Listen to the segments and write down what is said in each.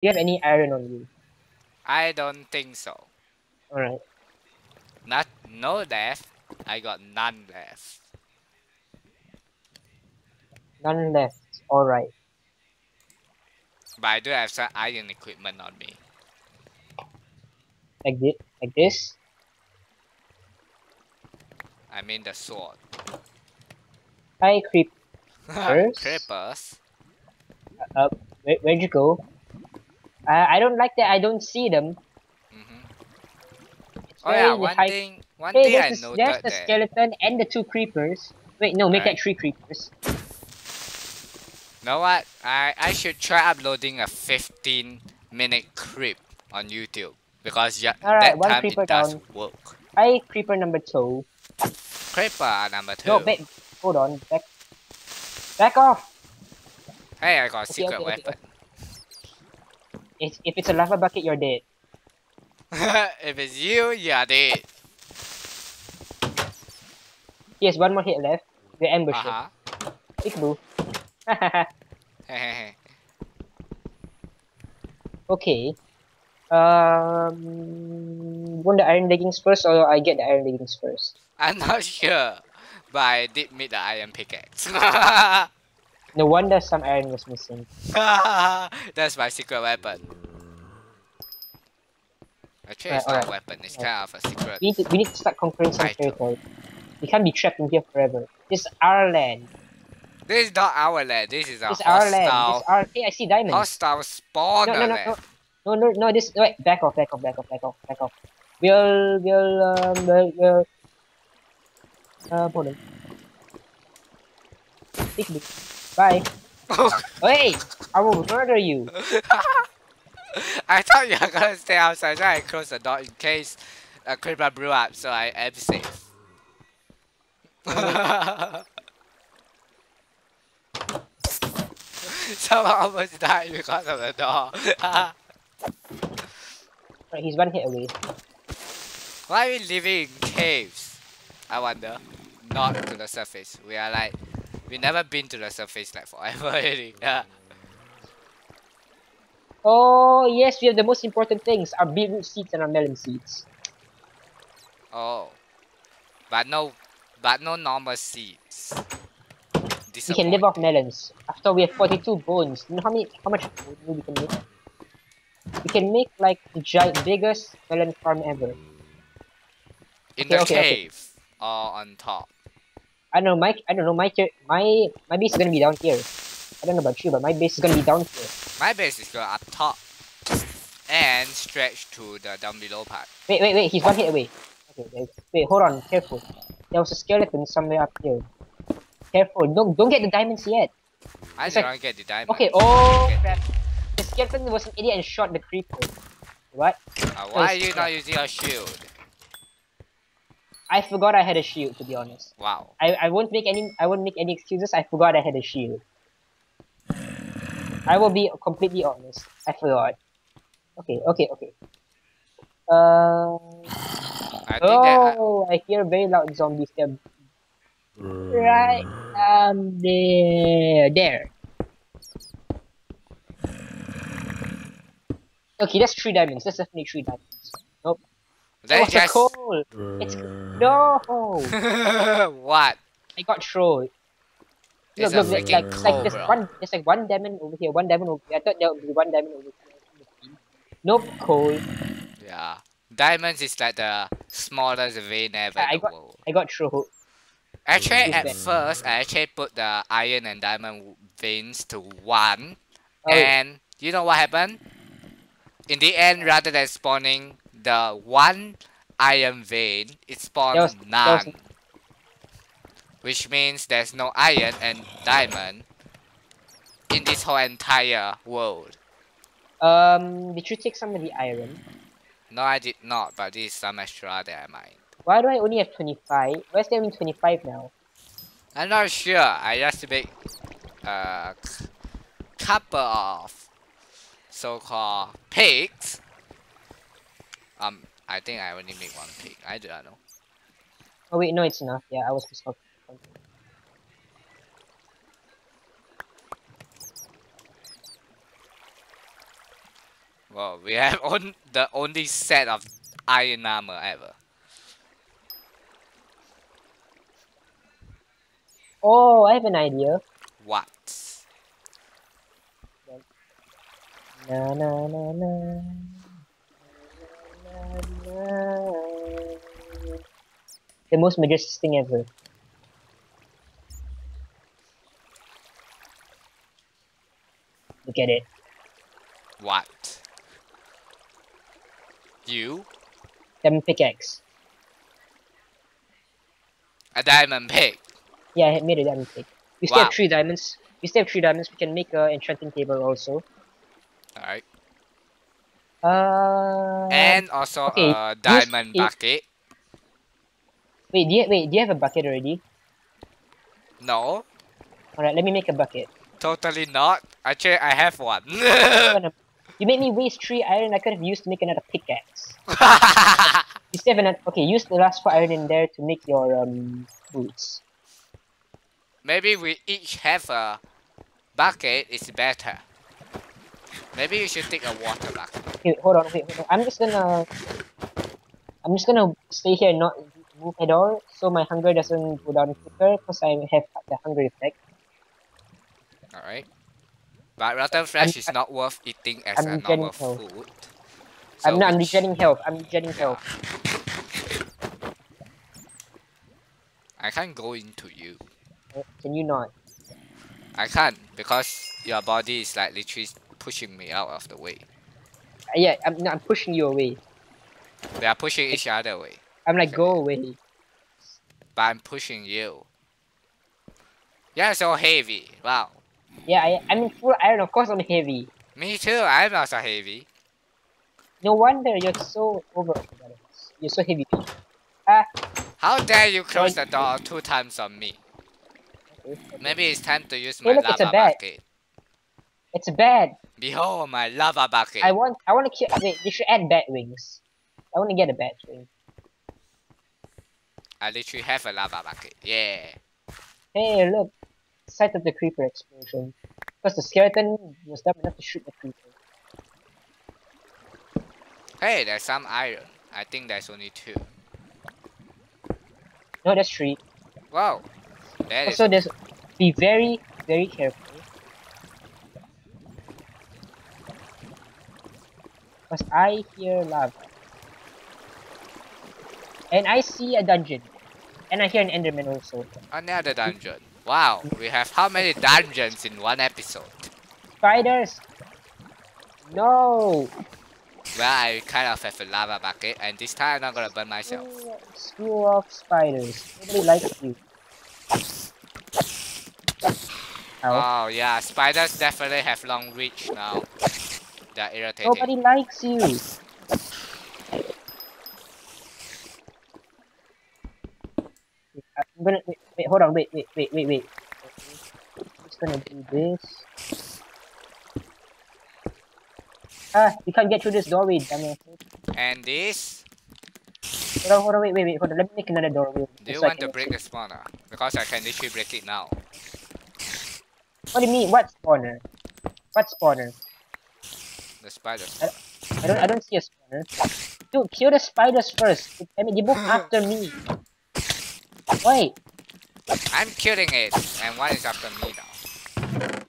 you have any iron on you? I don't think so. Alright. Not no left. I got none left. None left. Alright. But I do have some iron equipment on me. Like this? Like this? I mean the sword. Hi, creep. Creepers? Creepers. Uh, where, where'd you go? I, I don't like that. I don't see them. Mm -hmm. Oh yeah, one high- thing one Hey, thing I there's, the, noted there's the that skeleton and the two creepers. Wait, no, make Alright. that three creepers. know what? I I should try uploading a 15 minute clip on YouTube because yeah, Alright, that one time creeper it does down. work. I creeper number two. Creeper number two. No, wait, hold on. Back, back off. Hey, I got a Okay, secret okay, okay, weapon. It's, if it's a lava bucket, you're dead. if it's you, you're dead. Yes, one more hit left. The ambush. Uh huh. Peekaboo. okay. Um, want the iron leggings first, or I get the iron leggings first? I'm not sure, but I did make the iron pickaxe. No wonder some iron was missing. That's my secret weapon. Actually, it's Right, not a weapon. It's kind of a secret. We need to, we need to start conquering some territory. We can't be trapped in here forever. This is our land. This is not our land. This is a This is our land. This hostile, is our. Hey, I see diamonds. hostile spawner no, no, no, land. no, no, no, no. This wait. Back off. Back off. Back off. Back off. Back off. We'll, we'll, um, we'll, we'll. Uh, hold on. Peekaboo. Bye. Oh. Hey, I will murder you. I thought you were gonna stay outside, so I closed the door in case a creeper blew up, so I am safe. Someone almost died because of the door. Right, he's one hit away. Why are we living in caves? I wonder. Not to the surface. We are like, we never been to the surface like forever already. Yeah. Oh yes, we have the most important things: our beetroot seeds and our melon seeds. Oh. But no, but no normal seeds. We can live off melons. After we have 42 bones, you know how many, how much food we can make? We can make like the giant, biggest melon farm ever. In Okay, the okay, okay. cave or on top. I don't know, my, I don't know, my, my, my base is gonna be down here. I don't know about you, but my base is gonna be down here. My base is going up top and stretch to the down below part. Wait, wait, wait, he's one hit away. Okay, there- wait, hold on, careful. There was a skeleton somewhere up here. Careful, don't, don't get the diamonds yet. I It's did like- not get the diamonds. Okay, oh crap. The skeleton was an idiot and shot the creeper. What? Uh, why are you not using your shield? I forgot I had a shield, to be honest. Wow. I, I won't make any I won't make any excuses. I forgot I had a shield. I will be completely honest. I forgot. Okay, okay, okay. Uh, I oh, I hear very loud zombies there. Right, um, there, there. Okay, that's three diamonds. That's definitely three diamonds. Nope. they oh, it's a just coal. It's no. what? I got trolled. It's Look, a look, like, freaking like, like there's cobra. one, there's like one diamond over here, one diamond over here. I thought there would be one diamond over here. Nope, coal. Yeah. Diamonds is like the smallest vein ever I in the got- world. I got trolled. Actually, at first, I actually put the iron and diamond veins to one, Oh, and you know what happened? In the end, rather than spawning the one iron vein, it There was- none. Which means there's no iron and diamond in this whole entire world. um, did you take some of the iron? No, I did not, but this is some extra that I mined. Why do I only have 25? Where's there even 25 now? I'm not sure. I just make a couple of so-called pigs. Um, I think I only made one pig. I do not know. Oh wait, no, it's enough. Yeah, I was mistaken. Well, we have on the only set of iron armor ever. Oh, I have an idea. What? Na na na na. The most majestic thing ever. Look at it. What? You? Diamond pickaxe. A diamond pig. Yeah, I made a diamond pick. We still Wow. have three diamonds. We still have three diamonds. We can make a enchanting table also. Alright. Uh. and also okay, a diamond use- bucket. wait, do you wait? Do you have a bucket already? No, All right, let me make a bucket. totally not. Actually, I have one. You made me waste three iron. I could have used to make another pickaxe. You still have another. Okay, use the last four iron in there to make your um boots. Maybe we each have a bucket. It's better. Maybe you should take a water. Okay, wait, hold on, wait, hold on. I'm just gonna. I'm just gonna stay here and not move at all, so my hunger doesn't go down quicker, because I have the hunger effect. Alright. But rotten flesh is not worth eating as I'm a normal health. food. I'm So not. I'm regenerating health. I'm regenerating Yeah. health. I can't go into you. Can you not? I can't because your body is like literally pushing me out of the way. Yeah, I'm. No, I'm pushing you away. They are pushing each other away. I'm like, go away. But I'm pushing you. You're so heavy. Wow. Yeah, I. I'm in full iron. Of course, I'm heavy. Me too. I'm also heavy. No wonder you're so over. You're so heavy. Ah. How dare you close the door two times on me? Maybe it's time to use Hey, my look, it's a lava bucket. It's a bad. Behold my lava bucket. I want. I want to kill. Wait, they should add bat wings. I want to get a bat wing. I literally have a lava bucket. Yeah. Hey, look. Site of the creeper explosion. Because the skeleton was dumb enough to shoot the creeper. Hey, there's some iron. I think there's only two. No, that's three. Wow. That is Also, there's. Be very, very careful. Because I hear lava. And I see a dungeon. And I hear an enderman also. another dungeon. Wow, we have how many dungeons in one episode? Spiders! No! Well, I kind of have a lava bucket, and this time I'm not gonna burn myself. Oh, Screw- Screw off spiders. Nobody likes you. Ow. Oh yeah, spiders definitely have long reach now. They're irritating. Nobody likes you. I'm gonna wait, wait, hold on, wait, wait, wait, wait, wait. I'm just gonna do this. Ah, you can't get through this doorway, dumbass. And this, Hold on, hold on, wait, wait, wait, hold on. Let me make another doorway. do you so want to break the spawner? Because I can literally break it now. What do you mean? What spawner? What spawner? The spiders. I don't, I don't see a spawner. Dude, kill the spiders first. I mean, they both after me. Wait, I'm killing it, and one is after me now.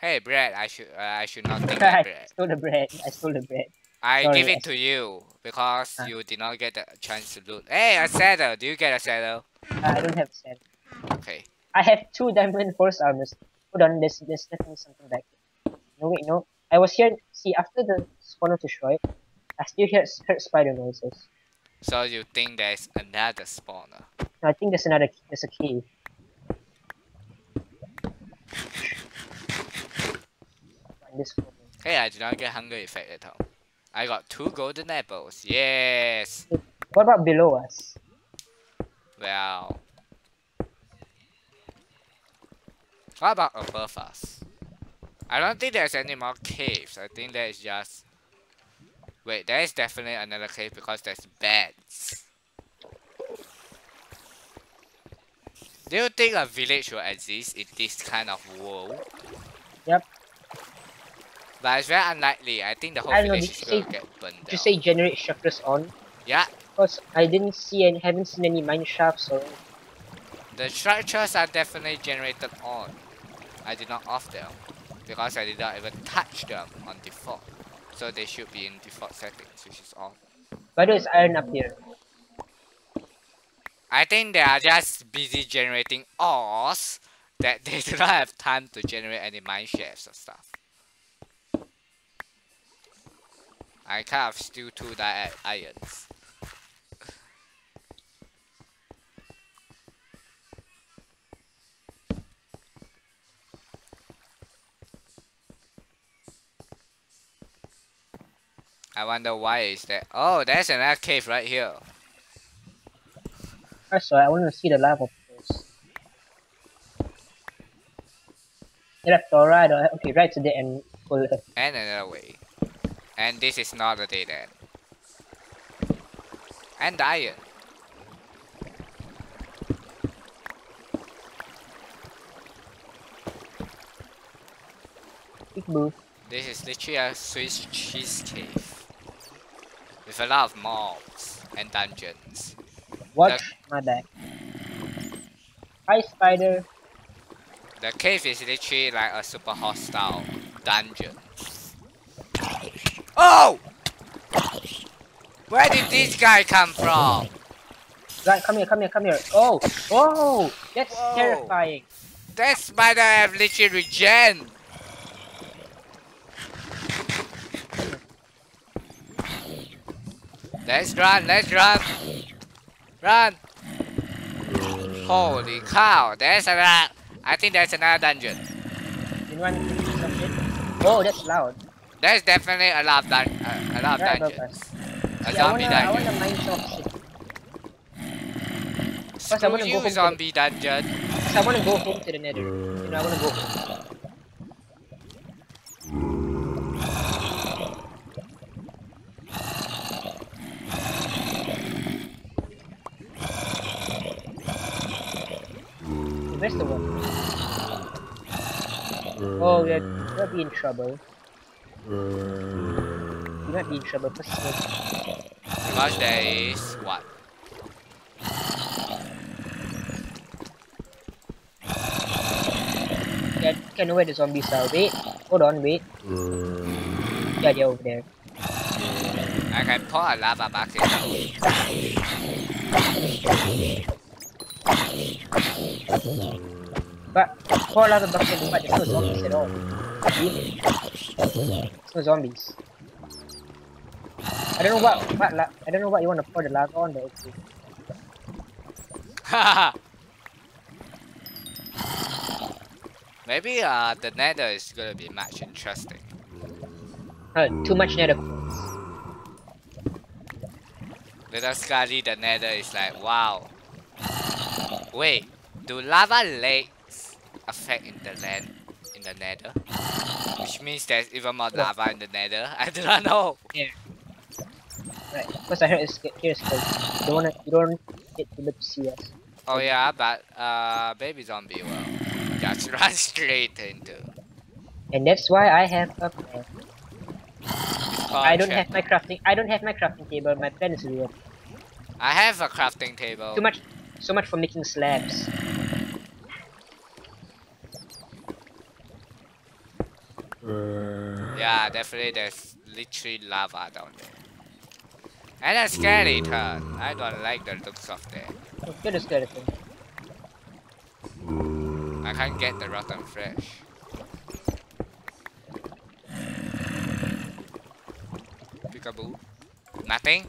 Hey, bread. I should uh, I should not take that I bread. stole the bread. I stole the bread. I Sorry, give I it to you because Ah. you did not get the chance to loot. Hey, a saddle. Do you get a saddle? Uh, I don't have sand. Okay. I have two diamond horse armors. Hold on, there's, there's definitely something back here. No, wait, no. I was here. See, after the spawner destroyed, I still hear, heard spider noises. So you think there's another spawner? No, I think there's another. There's a this. Hey, I did not get hunger effect at all. I got two golden apples. Yes. What about below us? Well. What about above us? I don't think there's any more caves. I think there is just. Wait, there is definitely another cave because there's beds. Do you think a village will exist in this kind of world? Yep. But it's very unlikely. I think the whole know, village did is you gonna get burned down. Just say generate structures on. Yeah, Because I didn't see and haven't seen any mine shafts or the structures are definitely generated on. I did not off them because I did not even touch them on default. So they should be in default settings, which is off. But there's iron up here. I think they are just busy generating ores that they do not have time to generate any mine shafts or stuff. I kind of steal two di irons. I wonder why is that. Oh, there's another cave right here. I saw I want to see the lava first. Left or right or okay, right to the end. Full left. And another way. And this is not a dead end. And iron. Big booth. This is literally a Swiss cheese cave. With a lot of mobs and dungeons. Watch my back. Hi spider. The cave is literally like a super hostile dungeon. Oh! Where did this guy come from? Right, come here, come here, come here. Oh, oh, that's Whoa. terrifying. That spider have literally regen. Let's run, let's run. Run. Holy cow, there's another. I think there's another dungeon. You? Oh, that's loud. There's definitely a lot of, dun uh, a lot of Yeah, go dungeons. A Yeah, I zombie wanna, I dungeon. wanna mine some shit. First, I Screw wanna go you, to- zombie dungeon. I wanna go home to the nether. You know, I wanna go home. Where's the one? Oh, yeah, you might be in trouble. You might be in trouble. First, Because there is what? yeah, can know where the zombies are. Wait, hold on, wait. Yeah, they're over there. I can pour a lava bucket. But pour a of bucket, but there's no zombies at all. No zombies. I don't know what, what la I don't know what you want to pour the lava on, but okay. Maybe uh the nether is gonna be much interesting. Uh, too much nether quartz. Little Scully the nether is like wow. Wait, do lava lakes affect in the land in the nether? Which means there's even more lava in the nether? I do not know. Yeah. Right, because I heard it's here's because you don't wanna you don't get to live to see us. Oh yeah, but uh baby zombie will just run straight into. And that's why I have a plan. I don't check. have my crafting I don't have my crafting table, my plan is weird. I have a crafting table. Too much so much for making slabs. Yeah, definitely there's literally lava down there. And a skeleton. Mm. I don't like the looks of that. Get a skeleton. I can't get the rotten flesh. Peekaboo. Nothing?